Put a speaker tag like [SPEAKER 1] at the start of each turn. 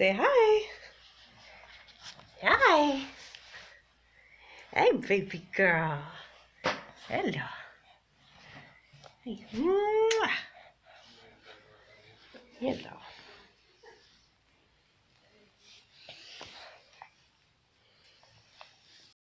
[SPEAKER 1] Say hi. Hi. Hey, baby girl. Hello. Hey. Hello.